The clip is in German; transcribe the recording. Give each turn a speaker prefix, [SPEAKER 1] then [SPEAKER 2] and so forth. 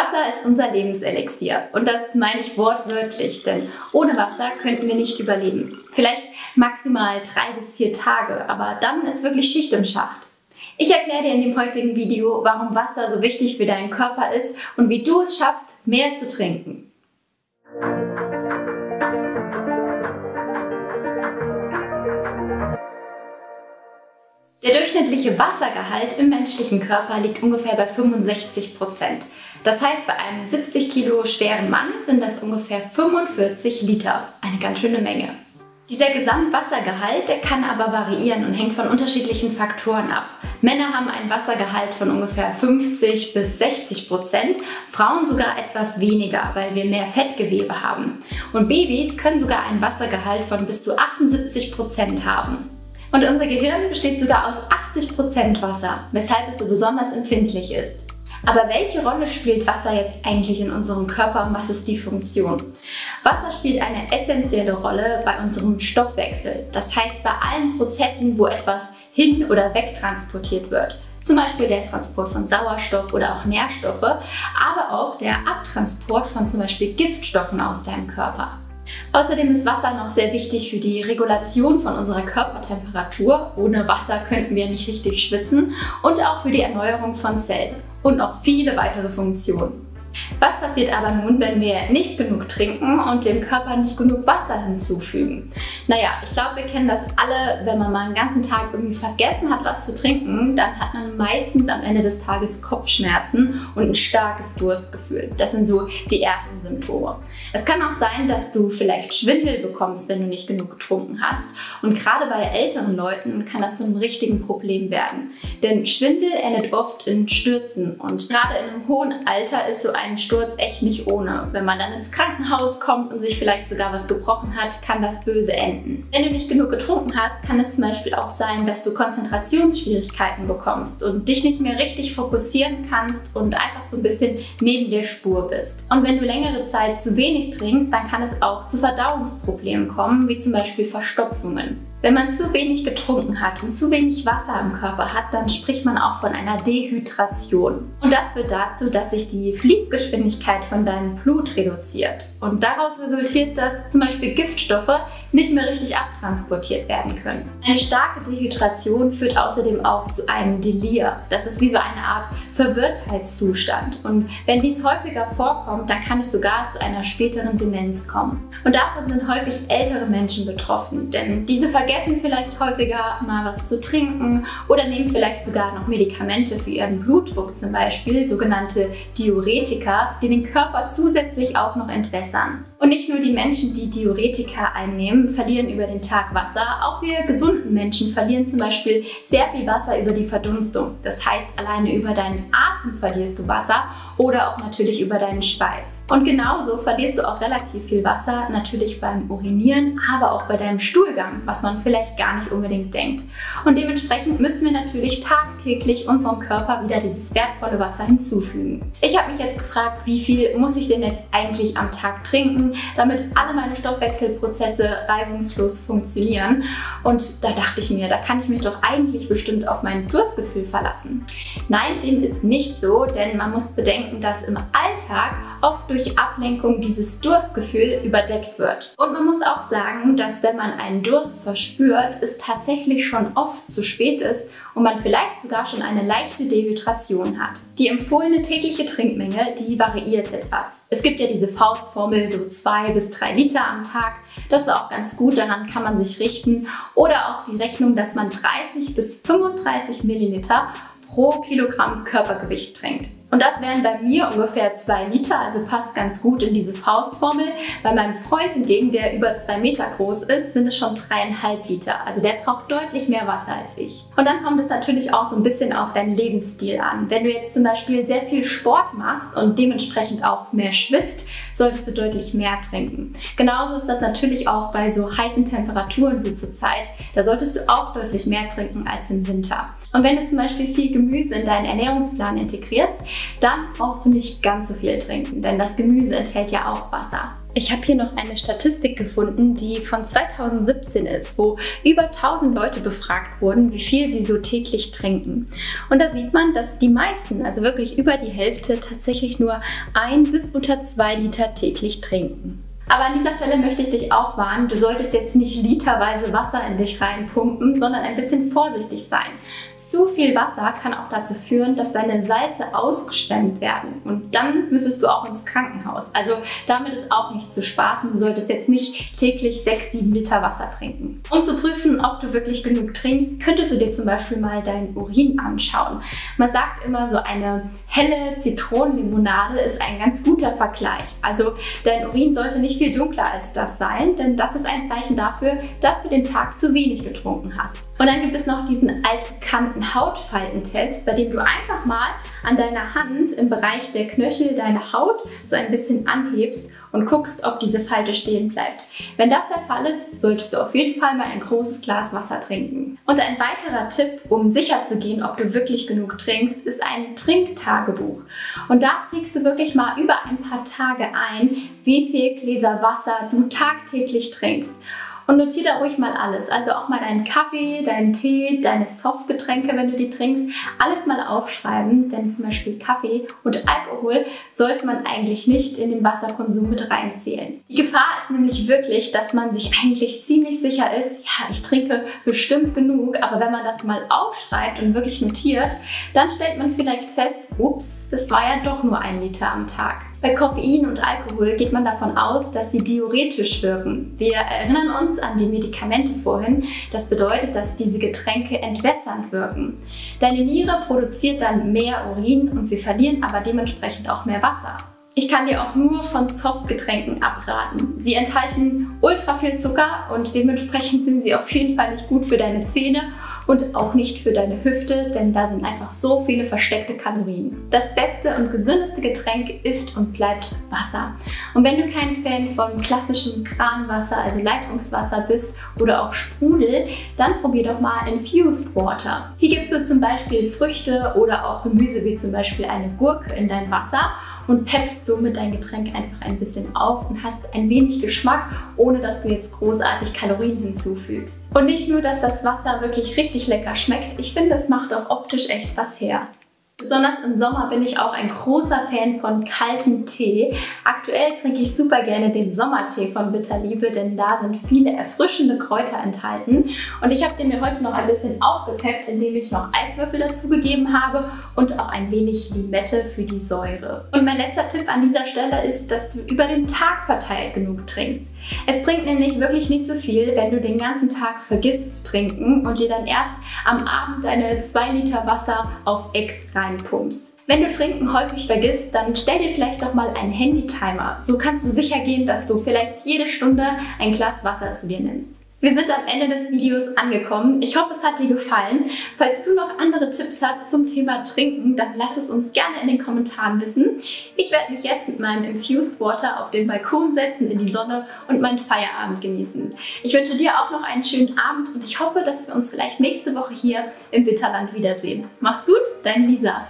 [SPEAKER 1] Wasser ist unser Lebenselixier und das meine ich wortwörtlich, denn ohne Wasser könnten wir nicht überleben. Vielleicht maximal drei bis vier Tage, aber dann ist wirklich Schicht im Schacht. Ich erkläre dir in dem heutigen Video, warum Wasser so wichtig für deinen Körper ist und wie du es schaffst, mehr zu trinken. Der durchschnittliche Wassergehalt im menschlichen Körper liegt ungefähr bei 65 Prozent. Das heißt, bei einem 70 Kilo schweren Mann sind das ungefähr 45 Liter. Eine ganz schöne Menge. Dieser Gesamtwassergehalt, der kann aber variieren und hängt von unterschiedlichen Faktoren ab. Männer haben einen Wassergehalt von ungefähr 50 bis 60 Prozent, Frauen sogar etwas weniger, weil wir mehr Fettgewebe haben. Und Babys können sogar einen Wassergehalt von bis zu 78 Prozent haben. Und unser Gehirn besteht sogar aus 80% Wasser, weshalb es so besonders empfindlich ist. Aber welche Rolle spielt Wasser jetzt eigentlich in unserem Körper und was ist die Funktion? Wasser spielt eine essentielle Rolle bei unserem Stoffwechsel. Das heißt bei allen Prozessen, wo etwas hin oder weg transportiert wird. Zum Beispiel der Transport von Sauerstoff oder auch Nährstoffe, aber auch der Abtransport von zum Beispiel Giftstoffen aus deinem Körper. Außerdem ist Wasser noch sehr wichtig für die Regulation von unserer Körpertemperatur. Ohne Wasser könnten wir nicht richtig schwitzen und auch für die Erneuerung von Zellen und noch viele weitere Funktionen. Was passiert aber nun, wenn wir nicht genug trinken und dem Körper nicht genug Wasser hinzufügen? Naja, ich glaube, wir kennen das alle, wenn man mal einen ganzen Tag irgendwie vergessen hat, was zu trinken, dann hat man meistens am Ende des Tages Kopfschmerzen und ein starkes Durstgefühl. Das sind so die ersten Symptome. Es kann auch sein, dass du vielleicht Schwindel bekommst, wenn du nicht genug getrunken hast. Und gerade bei älteren Leuten kann das zu einem richtigen Problem werden. Denn Schwindel endet oft in Stürzen und gerade in einem hohen Alter ist so ein Sturz echt nicht ohne. Wenn man dann ins Krankenhaus kommt und sich vielleicht sogar was gebrochen hat, kann das böse enden. Wenn du nicht genug getrunken hast, kann es zum Beispiel auch sein, dass du Konzentrationsschwierigkeiten bekommst und dich nicht mehr richtig fokussieren kannst und einfach so ein bisschen neben der Spur bist. Und wenn du längere Zeit zu wenig trinkst, dann kann es auch zu Verdauungsproblemen kommen, wie zum Beispiel Verstopfungen. Wenn man zu wenig getrunken hat und zu wenig Wasser im Körper hat, dann spricht man auch von einer Dehydration. Und das führt dazu, dass sich die Fließgeschwindigkeit von deinem Blut reduziert. Und daraus resultiert, dass zum Beispiel Giftstoffe nicht mehr richtig abtransportiert werden können. Eine starke Dehydration führt außerdem auch zu einem Delir. Das ist wie so eine Art Verwirrtheitszustand. Und wenn dies häufiger vorkommt, dann kann es sogar zu einer späteren Demenz kommen. Und davon sind häufig ältere Menschen betroffen, denn diese vergessen vielleicht häufiger mal was zu trinken oder nehmen vielleicht sogar noch Medikamente für ihren Blutdruck zum Beispiel, sogenannte Diuretika, die den Körper zusätzlich auch noch entwässern. Und nicht nur die Menschen, die Diuretika einnehmen, verlieren über den Tag Wasser, auch wir gesunden Menschen verlieren zum Beispiel sehr viel Wasser über die Verdunstung. Das heißt, alleine über deinen Atem verlierst du Wasser oder auch natürlich über deinen Schweiß. Und genauso verlierst du auch relativ viel Wasser, natürlich beim Urinieren, aber auch bei deinem Stuhlgang, was man vielleicht gar nicht unbedingt denkt. Und dementsprechend müssen wir natürlich tagtäglich unserem Körper wieder dieses wertvolle Wasser hinzufügen. Ich habe mich jetzt gefragt, wie viel muss ich denn jetzt eigentlich am Tag trinken, damit alle meine Stoffwechselprozesse reibungslos funktionieren. Und da dachte ich mir, da kann ich mich doch eigentlich bestimmt auf mein Durstgefühl verlassen. Nein, dem ist nicht so, denn man muss bedenken, dass im Alltag oft durch Ablenkung dieses Durstgefühl überdeckt wird. Und man muss auch sagen, dass wenn man einen Durst verspürt, es tatsächlich schon oft zu spät ist und man vielleicht sogar schon eine leichte Dehydration hat. Die empfohlene tägliche Trinkmenge, die variiert etwas. Es gibt ja diese Faustformel, so zwei bis drei Liter am Tag. Das ist auch ganz gut, daran kann man sich richten. Oder auch die Rechnung, dass man 30 bis 35 Milliliter pro Kilogramm Körpergewicht trinkt. Und das wären bei mir ungefähr zwei Liter, also passt ganz gut in diese Faustformel. Bei meinem Freund hingegen, der über zwei Meter groß ist, sind es schon dreieinhalb Liter. Also der braucht deutlich mehr Wasser als ich. Und dann kommt es natürlich auch so ein bisschen auf deinen Lebensstil an. Wenn du jetzt zum Beispiel sehr viel Sport machst und dementsprechend auch mehr schwitzt, solltest du deutlich mehr trinken. Genauso ist das natürlich auch bei so heißen Temperaturen wie zurzeit. Da solltest du auch deutlich mehr trinken als im Winter. Und wenn du zum Beispiel viel Gemüse in deinen Ernährungsplan integrierst, dann brauchst du nicht ganz so viel trinken, denn das Gemüse enthält ja auch Wasser. Ich habe hier noch eine Statistik gefunden, die von 2017 ist, wo über 1000 Leute befragt wurden, wie viel sie so täglich trinken. Und da sieht man, dass die meisten, also wirklich über die Hälfte, tatsächlich nur ein bis unter zwei Liter täglich trinken. Aber an dieser Stelle möchte ich dich auch warnen, du solltest jetzt nicht literweise Wasser in dich reinpumpen, sondern ein bisschen vorsichtig sein. Zu viel Wasser kann auch dazu führen, dass deine Salze ausgeschwemmt werden und dann müsstest du auch ins Krankenhaus. Also damit ist auch nicht zu spaßen. Du solltest jetzt nicht täglich 6, 7 Liter Wasser trinken. Um zu prüfen, ob du wirklich genug trinkst, könntest du dir zum Beispiel mal deinen Urin anschauen. Man sagt immer, so eine helle Zitronenlimonade ist ein ganz guter Vergleich. Also dein Urin sollte nicht viel dunkler als das sein, denn das ist ein Zeichen dafür, dass du den Tag zu wenig getrunken hast. Und dann gibt es noch diesen altbekannten Hautfaltentest, bei dem du einfach mal an deiner Hand im Bereich der Knöchel deine Haut so ein bisschen anhebst und guckst, ob diese Falte stehen bleibt. Wenn das der Fall ist, solltest du auf jeden Fall mal ein großes Glas Wasser trinken. Und ein weiterer Tipp, um sicher zu gehen, ob du wirklich genug trinkst, ist ein Trinktagebuch. Und da trägst du wirklich mal über ein paar Tage ein, wie viel Gläser Wasser du tagtäglich trinkst. Und notiere da ruhig mal alles. Also auch mal deinen Kaffee, deinen Tee, deine Softgetränke, wenn du die trinkst. Alles mal aufschreiben, denn zum Beispiel Kaffee und Alkohol sollte man eigentlich nicht in den Wasserkonsum mit reinzählen. Die Gefahr ist nämlich wirklich, dass man sich eigentlich ziemlich sicher ist, ja, ich trinke bestimmt genug, aber wenn man das mal aufschreibt und wirklich notiert, dann stellt man vielleicht fest, ups, das war ja doch nur ein Liter am Tag. Bei Koffein und Alkohol geht man davon aus, dass sie diuretisch wirken. Wir erinnern uns an die Medikamente vorhin. Das bedeutet, dass diese Getränke entwässernd wirken. Deine Niere produziert dann mehr Urin und wir verlieren aber dementsprechend auch mehr Wasser. Ich kann dir auch nur von Softgetränken abraten. Sie enthalten ultra viel Zucker und dementsprechend sind sie auf jeden Fall nicht gut für deine Zähne und auch nicht für deine Hüfte, denn da sind einfach so viele versteckte Kalorien. Das beste und gesündeste Getränk ist und bleibt Wasser. Und wenn du kein Fan von klassischem Kranwasser, also Leitungswasser bist oder auch Sprudel, dann probier doch mal Infused Water. Hier gibst du zum Beispiel Früchte oder auch Gemüse wie zum Beispiel eine Gurke in dein Wasser und peppst somit dein Getränk einfach ein bisschen auf und hast ein wenig Geschmack, ohne dass du jetzt großartig Kalorien hinzufügst. Und nicht nur, dass das Wasser wirklich richtig lecker schmeckt, ich finde, es macht auch optisch echt was her. Besonders im Sommer bin ich auch ein großer Fan von kaltem Tee. Aktuell trinke ich super gerne den Sommertee von Bitterliebe, denn da sind viele erfrischende Kräuter enthalten. Und ich habe den mir heute noch ein bisschen aufgepeppt, indem ich noch Eiswürfel dazugegeben habe und auch ein wenig Limette für die Säure. Und mein letzter Tipp an dieser Stelle ist, dass du über den Tag verteilt genug trinkst. Es bringt nämlich wirklich nicht so viel, wenn du den ganzen Tag vergisst zu trinken und dir dann erst am Abend deine 2 Liter Wasser auf Ex rein reinpumpst. Wenn du Trinken häufig vergisst, dann stell dir vielleicht doch mal einen Handy-Timer. So kannst du sicher gehen, dass du vielleicht jede Stunde ein Glas Wasser zu dir nimmst. Wir sind am Ende des Videos angekommen. Ich hoffe, es hat dir gefallen. Falls du noch andere Tipps hast zum Thema Trinken, dann lass es uns gerne in den Kommentaren wissen. Ich werde mich jetzt mit meinem Infused Water auf den Balkon setzen, in die Sonne und meinen Feierabend genießen. Ich wünsche dir auch noch einen schönen Abend und ich hoffe, dass wir uns vielleicht nächste Woche hier im Bitterland wiedersehen. Mach's gut, dein Lisa.